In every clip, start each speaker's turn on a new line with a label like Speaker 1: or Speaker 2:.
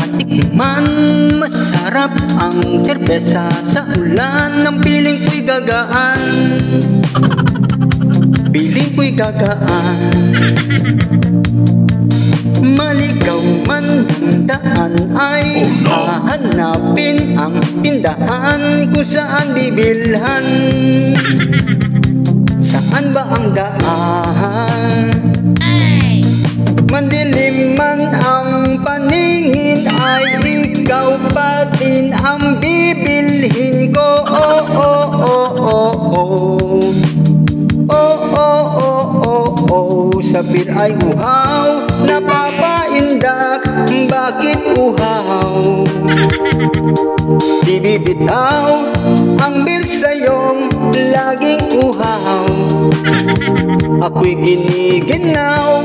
Speaker 1: Matikman, masarap ang serbesa Sa ulan ng piling ko'y gagaan Piling ko'y gagaan Maligaw man ang daan ay oh, no. Hahanapin ang tindahan Kung saan bibilhan Saan ba ang daan? Bibilhin ko Oh, oh, oh, oh, oh Oh, oh, oh, oh, oh Sabir ay uhaw Napapaindak. Bakit uhaw? Di bibitaw Ang bir sa'yong Laging uhaw. Ako'y giniginaw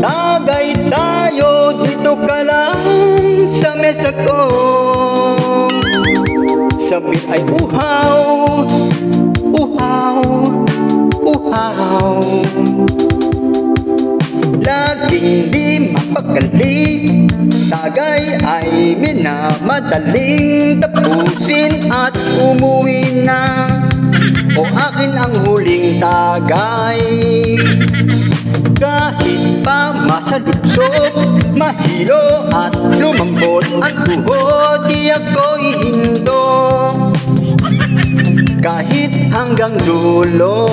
Speaker 1: Tagay tayo Dito ka lang Sa mesa ko Sabir ay uhaw. Uhaw. Uhaw. Laging di mapakali Tagay ay minamadaling. Tapusin at umuwi na. O akin ang huling tagay. Kahit pa masalipsok Mahilo at lumambot Ang tuhod Di ako'y hindo Kahit hanggang dulo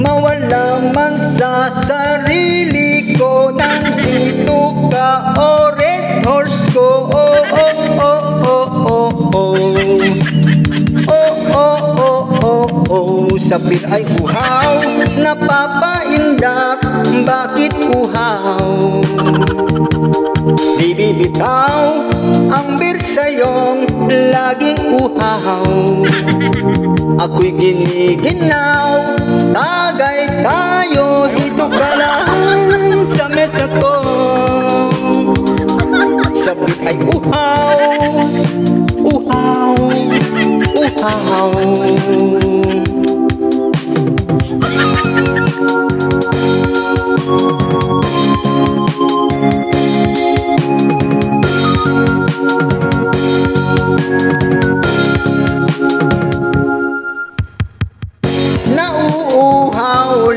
Speaker 1: Mawala man sa sarili ko Nandito ka, oh red horse ko Oh, oh, oh, oh, oh, oh Oh, oh, oh, oh, oh Sabir ay uhaw Napapaindak Bakit uhaw? Di bibitaw Ang bir sa'yong Laging uhaw. Ako'y giniginaw Tagay tayo Dito ka lang Sa mesa ko. Sabit ay uhaw Uhaw Uhaw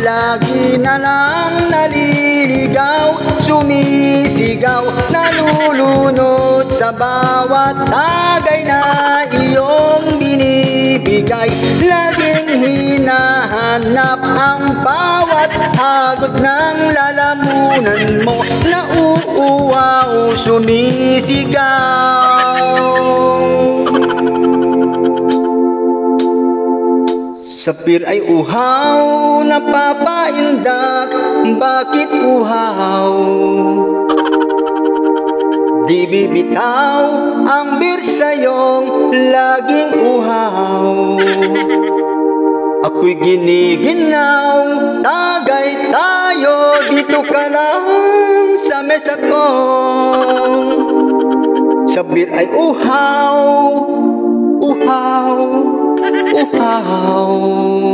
Speaker 1: lagi na lang naliligaw Sumisigaw, nalulunod sa bawat tagay na iyong binibigay. Laging hinahanap ang bawat hagot ng lalamunan mo. Nauuhaw, sumisigaw Sapir ay uhaw, napapaindak, bakit uhaw? Di bibitaw ang bir sa'yong laging uhaw. Ako'y giniginaw, tagay tayo, dito ka lang sa mesa ko. Sabir ay uhaw, uhaw, phú hào.